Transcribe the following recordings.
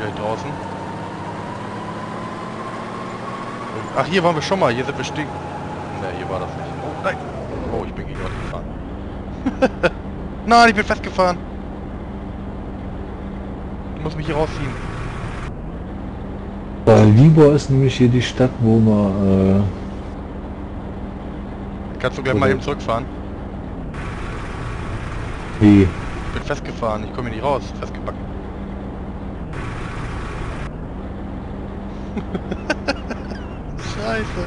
gleich draußen. Ach, hier waren wir schon mal. Hier sind wir stehen. Ne, hier war das nicht. Oh, nein. Oh, ich bin gegen Leute gefahren. nein, ich bin festgefahren. Ich muss mich hier rausziehen. Weil Libor ist nämlich hier die Stadt, wo man... Äh, Kannst du gleich mal eben zurückfahren? wie? Ich bin festgefahren. Ich komme hier nicht raus. Festgebacken. Scheiße.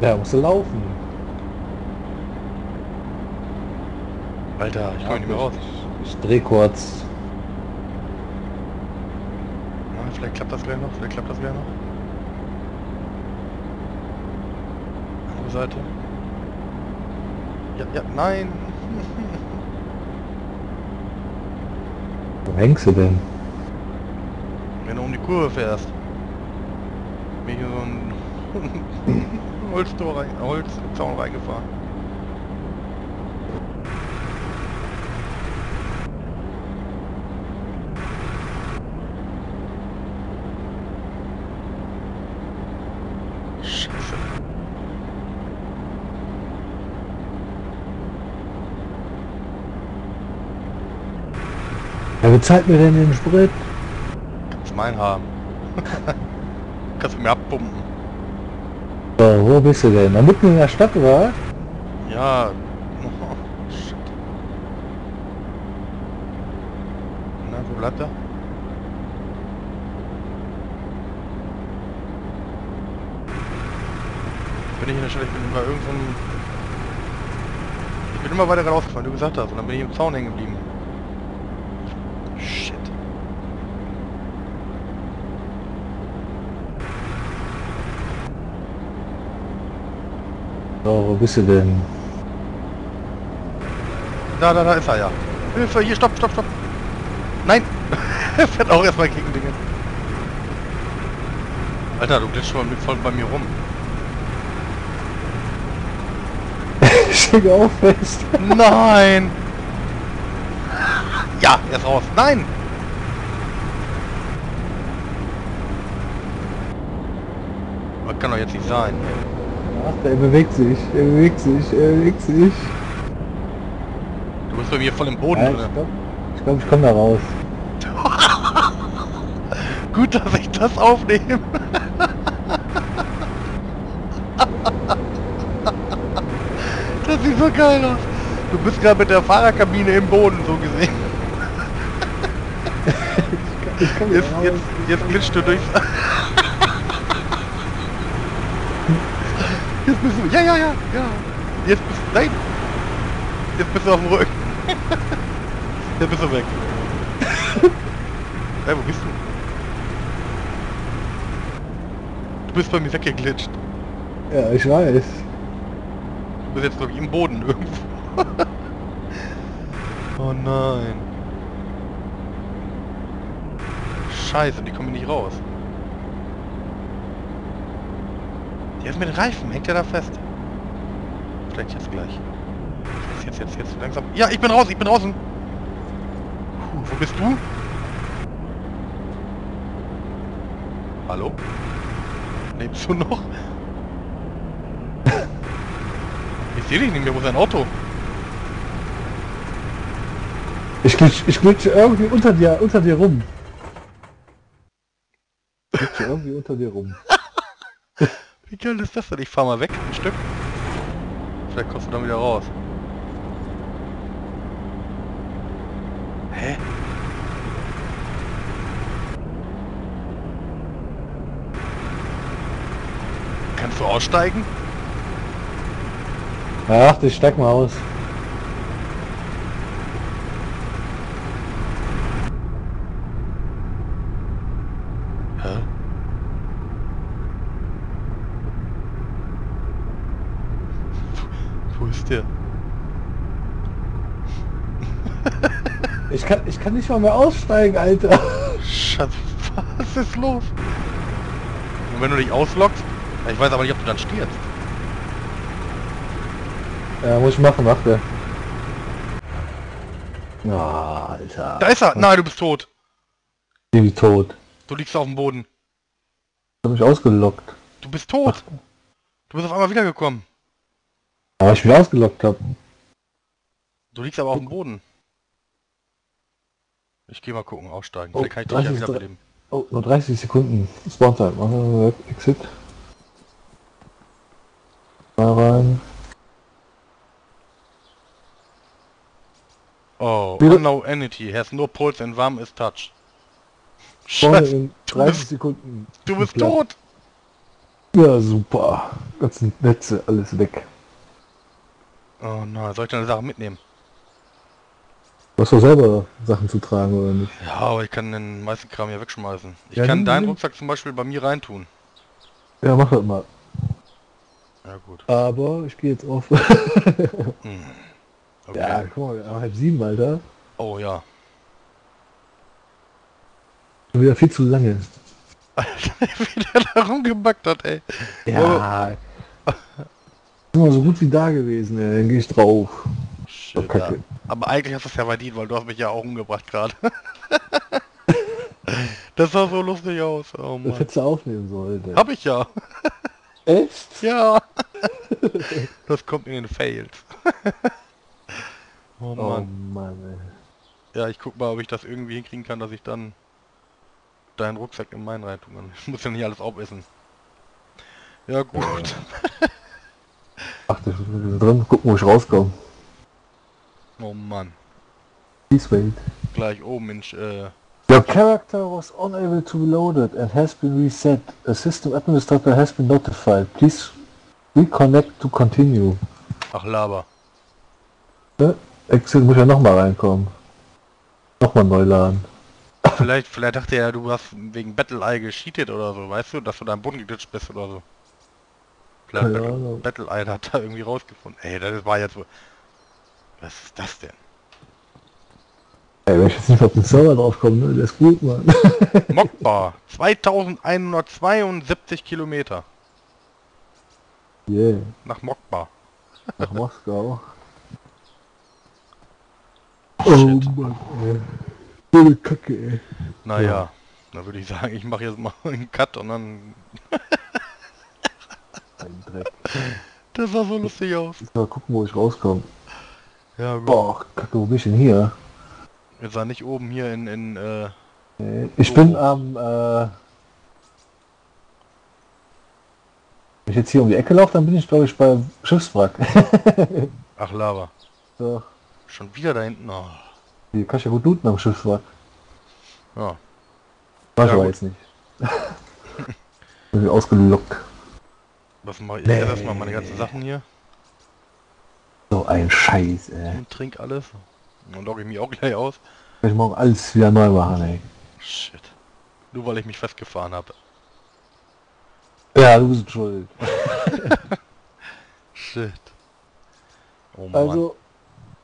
Ja, musst du laufen. Alter, ich komme nicht mehr raus. Ich, ich dreh kurz. Na, vielleicht klappt das gleich noch. Vielleicht klappt das gleich noch. Andere Seite. Ja, ja, nein. Wo hängst du denn? Wenn du um die Kurve fährst. Ich in so ein Holztor rein, Holzzaun reingefahren. Scheiße. Wer bezahlt mir denn den Sprit? Kannst mein haben. Kannst du mir abpumpen. So, wo bist du denn? Da mitten in der Stadt, oder? Ja. Oh, shit. Na, wo bleibt er? Bin ich in der Stadt, ich bin über irgendeinem... Ich bin immer weiter rausgefahren, du gesagt hast, und dann bin ich im Zaun hängen geblieben. Shit. So, wo bist du denn? Da, da, da ist er ja. Hilfe, hier, stopp, stopp, stopp. Nein! er fährt auch erstmal gegen Dinge. Alter, du glitschst schon voll bei mir rum. ich hänge auch fest. Nein! Ja, er ist raus. Nein! Das kann doch jetzt nicht sein. Ach, er bewegt sich, er bewegt sich, er bewegt sich. Du bist bei mir voll im Boden Ja, ich glaube, ich, glaub, ich komme da raus. Gut, dass ich das aufnehme. Das sieht so geil aus. Du bist gerade mit der Fahrerkabine im Boden so gesehen. Ich komm Jetzt, jetzt, jetzt glitscht du durch. Jetzt bist du. Ja, ja, ja, ja. Jetzt bist du. Nein! Jetzt bist du auf dem Rücken. Jetzt bist du weg. Hey, wo bist du? Du bist bei mir weggeglitscht. Ja, ich weiß. Du bist jetzt, glaube ich, im Boden irgendwo. oh nein. Scheiße, die kommen nicht raus. Der ist mit den Reifen, hängt er da fest. Vielleicht jetzt gleich. Jetzt, jetzt, jetzt, jetzt, langsam. Ja, ich bin raus, ich bin draußen. Puh, wo bist du? Hallo? Lebst du noch? Ich sehe dich nicht mehr, wo ist dein Auto? Ich glitsch, ich glitsche irgendwie unter dir, unter dir rum. Ich glitsche irgendwie unter dir rum. Wie geil ist das denn? Ich fahr mal weg, ein Stück. Vielleicht kommst du dann wieder raus. Hä? Kannst du aussteigen? Ach, ich steig mal aus. Wo ist der? Ich kann, ich kann nicht mal mehr aussteigen, Alter. Schatz, was ist los? Und wenn du dich auslockst, ich weiß aber nicht, ob du dann stirbst. Ja, muss ich machen, warte. Ah, Alter. Da ist er! Nein, du bist tot! Wie tot. Du liegst auf dem Boden. Ich hab mich ausgelockt. Du bist tot. Du bist auf einmal wiedergekommen. Aber ich mich ausgelockt habe. Du liegst aber auf dem Boden. Ich geh mal gucken, aussteigen. Oh, Vielleicht kann ich dich ja 30 wieder dre- beleben. Oh, nur 30 Sekunden. Spawn-Time. Machen wir weg. Exit. Mal rein. Oh, Wieder- unknown entity has no pulse and warm is touch. Scheiße, in du 30 bist, Sekunden. du bist Platt. tot. Ja, super. Ganzen Netze, alles weg. Oh nein, soll ich deine Sachen mitnehmen? Du hast doch selber Sachen zu tragen, oder nicht? Ja, aber ich kann den meisten Kram hier wegschmeißen. Ich Ja, kann nimm- deinen nimm- Rucksack zum Beispiel bei mir reintun. Ja, mach das mal. Ja gut. Aber ich gehe jetzt auf. Hm. Okay. ja, guck mal, wir haben halb sieben, Alter. Oh ja. Schon wieder viel zu lange. Wie der da rumgebackt hat, ey. Ja. Immer so gut wie da gewesen, ey. Dann gehe ich drauf. Shit, Oh, Kacke. ja. Aber eigentlich hast du es ja verdient, weil du hast mich ja auch umgebracht gerade. das sah so lustig aus. Oh Das Mann. hättest du aufnehmen sollen. Hab ich ja. Echt? Ja. das kommt in den Fails. oh Oh Mann. Mann, ey. Ja, ich guck mal, ob ich das irgendwie hinkriegen kann, dass ich dann deinen Rucksack in meinen reintun kann. Ich muss ja nicht alles aufessen. Ja gut. Ach, da ist wieder drin. Gucken, wo ich rauskomme. Oh Mann. Please wait. Gleich oben, Mensch, äh, Your character was unable to be loaded and has been reset. A system administrator has been notified. Please reconnect to continue. ach Laber. Ne? Exit muss ja nochmal reinkommen. Nochmal neu laden. Vielleicht, vielleicht dachte er, du hast wegen Battle Eye gecheatet oder so, weißt du, dass du da im Boden geglitscht bist oder so. Vielleicht Keine Battle. Battle Eye hat da irgendwie rausgefunden. Ey, das war jetzt wohl... Was ist das denn? Ey, wenn ich jetzt nicht auf den Server draufkomme, ne? Der ist gut, Mann. Mokba, 2172 Kilometer Yeah. nach Mokba. Nach Moskau. Oh Mann, ey. So eine Kacke, ey. Naja, Ja. dann würde ich sagen, ich mache jetzt mal einen Cut und dann... Das sah so lustig aus. Ich mal gucken, wo ich rauskomme. Ja, gut. Boah, Kacke, wo bin ich denn hier? Wir sahen nicht oben hier in, in äh, Nee, Ich bin am, äh... Wenn ich jetzt hier um die Ecke laufe, dann bin ich, glaube ich, bei Schiffswrack. ach Lava. so. Schon wieder da hinten. Oh. Hier kann ich ja gut looten am Schiffswrack. Ja. War ich Ja, aber gut. jetzt nicht. bin ich ausgelockt. Was mache ich? Nee. Ich esse erstmal meine ganzen Sachen hier So ein Scheiß, ey. und trink alles. Dann logge ich mich auch gleich aus. Ich morgen alles wieder neu machen, ey. Shit. Nur weil ich mich festgefahren habe. Ja, du bist schuld. Shit. Oh Mann. Also,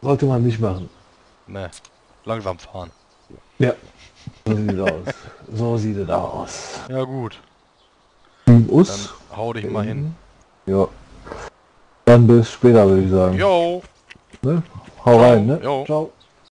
sollte man nicht machen. Ne. Langsam fahren. Ja. So sieht es aus. So sieht es aus. Ja gut. Team Dann Us. hau dich mal hin. Ja. Dann bis später, würde ich sagen. Jo. Ne? Hau Ciao. rein, ne? Jo. Ciao.